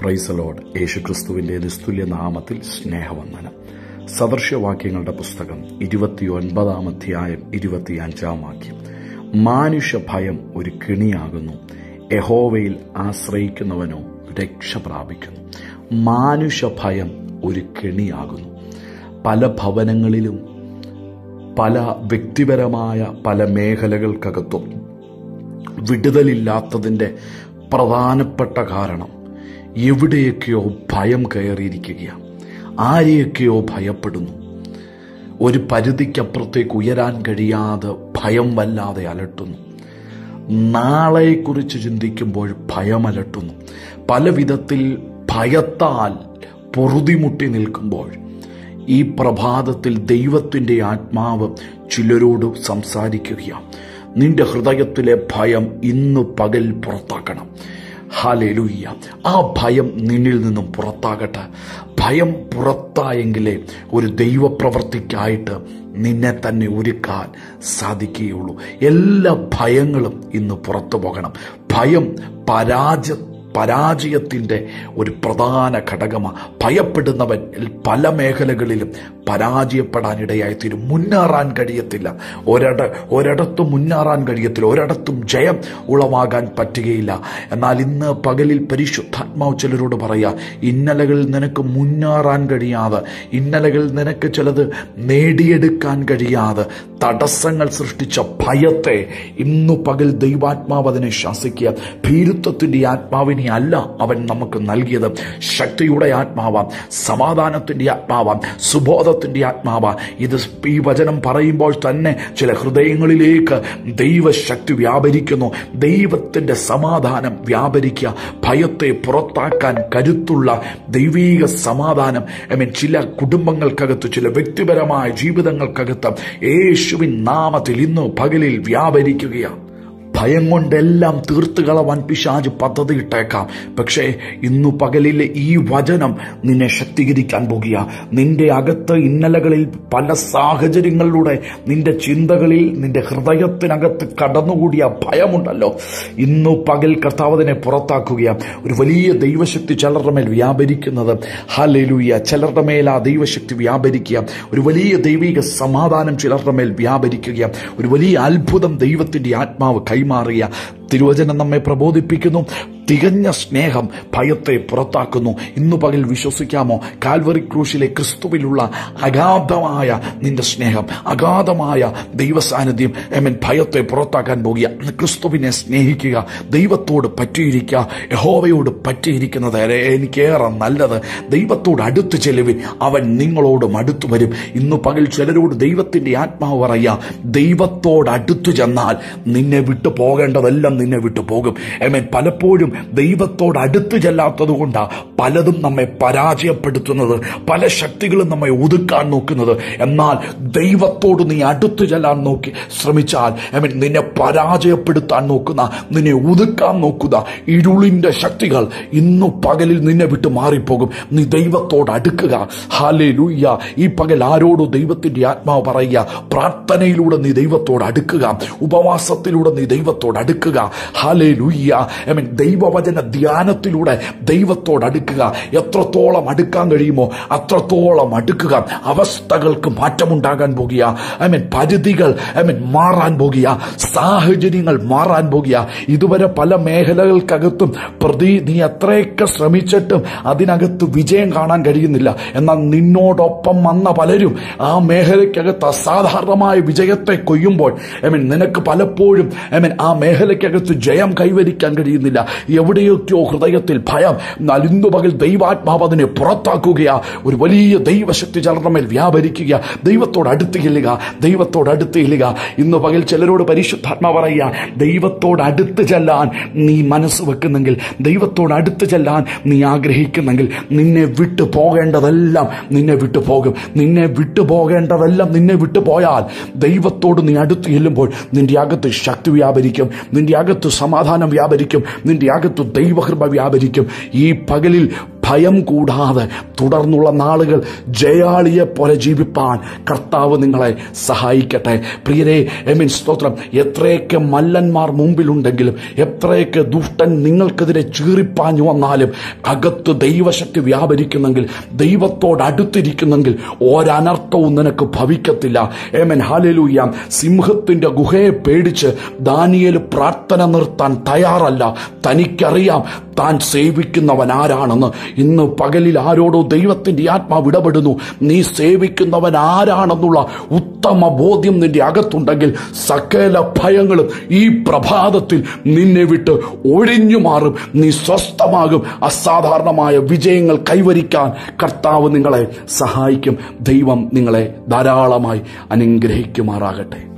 പ്രൈസലോഡ് യേശുക്രിസ്തുവിന്റെ നിസ്തുല്യ നാമത്തിൽ സ്നേഹവന്ദനം. സദൃശ്യവാക്യങ്ങളുടെ പുസ്തകം ഇരുപത്തിയൊൻപതാം അധ്യായം ഇരുപത്തിയഞ്ചാം വാക്യം. മാനുഷഭയം ഒരു കിണിയാകുന്നു. യഹോവയിൽ ആശ്രയിക്കുന്നവനോ രക്ഷ പ്രാപിക്കുന്നു. മാനുഷഭയം ഒരു കെണിയാകുന്നു. പല ഭവനങ്ങളിലും പല വ്യക്തിപരമായ പല മേഖലകൾക്കകത്തും വിടുതലില്ലാത്തതിന്റെ പ്രധാനപ്പെട്ട കാരണം എവിടെയൊക്കെയോ ഭയം കയറിയിരിക്കുകയാണ്. ആരെയൊക്കെയോ ഭയപ്പെടുന്നു. ഒരു പരിധിക്കപ്പുറത്തേക്ക് ഉയരാൻ കഴിയാതെ ഭയം വല്ലാതെ അലട്ടുന്നു. നാളെക്കുറിച്ച് ചിന്തിക്കുമ്പോൾ ഭയം അലട്ടുന്നു. പല വിധത്തിൽ ഭയത്താൽ പൊറുതിമുട്ടി നിൽക്കുമ്പോൾ ഈ പ്രഭാതത്തിൽ ദൈവത്തിന്റെ ആത്മാവ് ചിലരോട് സംസാരിക്കുകയാണ്. നിന്റെ ഹൃദയത്തിലെ ഭയം ഇന്ന് പകൽ പുറത്താക്കണം. ഹാലേലൂയ്യ ആ ഭയം നിന്നിൽ നിന്നും പുറത്താകട്ടെ. ഭയം പുറത്തായെങ്കിലേ ഒരു ദൈവപ്രവർത്തിക്കായിട്ട് നിന്നെ തന്നെ ഒരുക്കാൻ സാധിക്കുകയുള്ളൂ. എല്ലാ ഭയങ്ങളും ഇന്ന് പുറത്തു പോകണം. ഭയം പരാജ പരാജയത്തിന്റെ ഒരു പ്രധാന ഘടകമാണ് ഭയപ്പെടുന്നവൻ പല മേഖലകളിലും പരാജയപ്പെടാനിടയായി തീരും മുന്നേറാൻ കഴിയത്തില്ല. ഒരിട ഒരിടത്തും മുന്നേറാൻ കഴിയത്തില്ല. ഒരിടത്തും ജയം ഉളവാകാൻ പറ്റുകയില്ല. എന്നാൽ ഇന്ന് പകലിൽ പരിശുദ്ധാത്മാവ് ചിലരോട് പറയാ ഇന്നലകളിൽ നിനക്ക് മുന്നേറാൻ കഴിയാതെ ഇന്നലകളിൽ നിനക്ക് ചിലത് നേടിയെടുക്കാൻ കഴിയാതെ തടസ്സങ്ങൾ സൃഷ്ടിച്ച ഭയത്തെ ഇന്നു പകൽ ദൈവാത്മാവ് അതിനെ ശാസിക്കുക. ഭീരുത്വത്തിന്റെ ആത്മാവിനെ അല്ല അവൻ നമുക്ക് നൽകിയത്. ശക്തിയുടെ ആത്മാവാം സമാധാനത്തിന്റെ ആത്മാവാം സുബോധത്തിന്റെ ആത്മാവാം. ഇത് ഈ വചനം പറയുമ്പോൾ തന്നെ ചില ഹൃദയങ്ങളിലേക്ക് ദൈവശക്തി വ്യാപരിക്കുന്നു. ദൈവത്തിന്റെ സമാധാനം വ്യാപരിക്കുക. ഭയത്തെ പുറത്താക്കാൻ കരുത്തുള്ള ദൈവീക സമാധാനം. ഐ മീൻ ചില കുടുംബങ്ങൾക്കകത്ത് ചില വ്യക്തിപരമായ ജീവിതങ്ങൾക്കകത്ത് യേശുവിൻ നാമത്തിൽ ഇന്ന് പകലിൽ വ്യാപരിക്കുകയാണ്. ഭയം കൊണ്ടെല്ലാം തീർത്തു കളവാൻ പിശാജ് പദ്ധതി ഇട്ടേക്കാം. പക്ഷേ ഇന്നു പകലിലെ ഈ വചനം നിന്നെ ശക്തീകരിക്കാൻ പോകുക. നിന്റെ അകത്ത് ഇന്നലകളിൽ പല സാഹചര്യങ്ങളിലൂടെ നിന്റെ ചിന്തകളിൽ നിന്റെ ഹൃദയത്തിനകത്ത് കടന്നുകൂടിയ ഭയമുണ്ടല്ലോ. ഇന്നു പകൽ കർത്താവതിനെ പുറത്താക്കുക ഒരു വലിയ ദൈവശക്തി ചിലരുടെ മേൽ വ്യാപരിക്കുന്നത്. ഹലലുയ ചിലരുടെ മേൽ ആ ദൈവശക്തി വ്യാപരിക്കുക. ഒരു വലിയ ദൈവിക സമാധാനം ചിലരുടെ മേൽ വ്യാപരിക്കുക. ഒരു വലിയ അത്ഭുതം ദൈവത്തിന്റെ ആത്മാവ് കൈമാറിയ തിരുവചനം നമ്മെ പ്രബോധിപ്പിക്കുന്നു. തികഞ്ഞ സ്നേഹം ഭയത്തെ പുറത്താക്കുന്നു. ഇന്നു പകൽ വിശ്വസിക്കാമോ? കാൽവറി ക്രൂശിലെ ക്രിസ്തുവിലുള്ള അഗാധമായ നിന്റെ സ്നേഹം അഗാധമായ ദൈവസാന്നിധ്യം മീൻ ഭയത്തെ പുറത്താക്കാൻ പോകുക. ക്രിസ്തുവിനെ സ്നേഹിക്കുക ദൈവത്തോട് പറ്റിയിരിക്കുക യഹോവയോട് പറ്റിയിരിക്കുന്നത് എനിക്കേറെ നല്ലത്. ദൈവത്തോട് അടുത്ത് ചെല്ലുവിൻ അവൻ നിങ്ങളോടും അടുത്തു വരും. ഇന്നു പകൽ ചിലരോട് ദൈവത്തിന്റെ ആത്മാവ് പറയുക ദൈവത്തോട് അടുത്തു ചെന്നാൽ നിന്നെ വിട്ടു പോകേണ്ടതെല്ലാം നിന്നെ വിട്ടു പോകും. എമൻ പലപ്പോഴും ദൈവത്തോട് അടുത്ത് ചെല്ലാത്തത് കൊണ്ടാ പലതും നമ്മെ പരാജയപ്പെടുത്തുന്നത് പല ശക്തികളും നമ്മെ ഒതുക്കാൻ നോക്കുന്നത്. എന്നാൽ ദൈവത്തോട് നീ അടുത്തു ചെല്ലാൻ നോക്കി ശ്രമിച്ചാൽ ഐ മീൻ നിന്നെ പരാജയപ്പെടുത്താൻ നോക്കുന്ന നിന്നെ ഒതുക്കാൻ നോക്കുന്ന ഇരുളിന്റെ ശക്തികൾ ഇന്നു പകലിൽ നിന്നെ വിട്ടു മാറിപ്പോകും. നീ ദൈവത്തോട് അടുക്കുക. ഹാലേ ലൂയ്യ ഈ പകൽ ആരോടോ ദൈവത്തിന്റെ ആത്മാവ് പറയുക. പ്രാർത്ഥനയിലൂടെ നീ ദൈവത്തോട് അടുക്കുക. ഉപവാസത്തിലൂടെ നീ ദൈവത്തോട് അടുക്കുക. ഹാലേ ഐ മീൻ ദൈവവചന ധ്യാനത്തിലൂടെ ദൈവത്തോട് അടുക്കുക. എത്രത്തോളം അടുക്കാൻ കഴിയുമോ അത്രത്തോളം അടുക്കുക. അവസ്ഥകൾക്ക് മാറ്റമുണ്ടാകാൻ പോകുക. ഐ മീൻ പരിധികൾ ഐ മീൻ മാറാൻ പോകുക. സാഹചര്യങ്ങൾ മാറാൻ പോകുക. ഇതുവരെ പല മേഖലകൾക്കകത്തും പ്രതി നീ എത്രയൊക്കെ ശ്രമിച്ചിട്ടും അതിനകത്ത് വിജയം കാണാൻ കഴിയുന്നില്ല. എന്നാൽ നിന്നോടൊപ്പം വന്ന പലരും ആ മേഖലയ്ക്കകത്ത് അസാധാരണമായ വിജയത്തെ കൊയ്യുമ്പോൾ ഐ മീൻ നിനക്ക് പലപ്പോഴും ഐ മീൻ ആ മേഖലയ്ക്കകത്ത് ജയം കൈവരിക്കാൻ കഴിയുന്നില്ല. എവിടെയൊക്കെയോ ഹൃദയത്തിൽ ഭയം. ഇന്നു പകൽ ദൈവാത്മാവ് അതിനെ പുറത്താക്കുകയാ. ഒരു വലിയ ദൈവശക്തി ചലർന്നമേൽ വ്യാപരിക്കുക ദൈവത്തോട് അടുത്ത് ചെല്ലുക. ദൈവത്തോട് അടുത്ത് ചെല്ലുക. ഇന്ന് പകൽ ചിലരോട് പരിശുദ്ധാത്മാ പറയുക ദൈവത്തോട് അടുത്ത് ചെല്ലാൻ നീ മനസ്സ് വെക്കുന്നെങ്കിൽ ദൈവത്തോട് അടുത്ത് ചെല്ലാൻ നീ ആഗ്രഹിക്കുന്നെങ്കിൽ നിന്നെ വിട്ടു പോകേണ്ടതെല്ലാം നിന്നെ വിട്ടു പോകും. നിന്നെ വിട്ടു പോകേണ്ടതെല്ലാം നിന്നെ വിട്ടു പോയാൽ ദൈവത്തോട് നീ അടുത്ത് ചെല്ലുമ്പോൾ നിന്റെ അകത്ത് ശക്തി വ്യാപരിക്കും. നിന്റെ അകത്ത് സമാധാനം വ്യാപരിക്കും. നിന്റെ അകത്ത് ദൈവകൃപ വ്യാപരിക്കും. ഈ പകലിൽ ഭയം കൂടാതെ തുടർന്നുള്ള നാളുകൾ ജയാളിയെ പോലെ ജീവിപ്പാൻ കർത്താവ് നിങ്ങളെ സഹായിക്കട്ടെ. പ്രിയരെ എമിൻ സ്തോത്രം. എത്രയൊക്കെ മല്ലന്മാർ മുമ്പിലുണ്ടെങ്കിലും എത്രയൊക്കെ ദുഷ്ടൻ നിങ്ങൾക്കെതിരെ ചീറിപ്പാഞ്ഞു വന്നാലും അകത്ത് ദൈവശക്തി വ്യാപരിക്കുന്നെങ്കിൽ ദൈവത്തോട് അടുത്തിരിക്കുന്നെങ്കിൽ ഒരനർത്ഥവും നിനക്ക് ഭവിക്കത്തില്ല. ഏമൻ ഹാലലൂയ സിംഹത്തിന്റെ ഗുഹയെ പേടിച്ച് ദാനിയൽ പ്രാർത്ഥന നിർത്താൻ തയ്യാറല്ല. തനിക്കറിയാം താൻ സേവിക്കുന്നവൻ ആരാണെന്ന് ഇന്ന് പകലിൽ ആരോടോ ദൈവത്തിന്റെ ആത്മാവ് ഇടപെടുന്നു. നീ സേവിക്കുന്നവൻ ആരാണെന്നുള്ള ഉത്തമ ബോധ്യം നിന്റെ അകത്തുണ്ടെങ്കിൽ സകല ഭയങ്ങളും ഈ പ്രഭാതത്തിൽ നിന്നെ വിട്ട് ഒഴിഞ്ഞു മാറും. നീ സ്വസ്ഥമാകും. അസാധാരണമായ വിജയങ്ങൾ കൈവരിക്കാൻ കർത്താവ് നിങ്ങളെ സഹായിക്കും. ദൈവം നിങ്ങളെ ധാരാളമായി അനുഗ്രഹിക്കുമാറാകട്ടെ.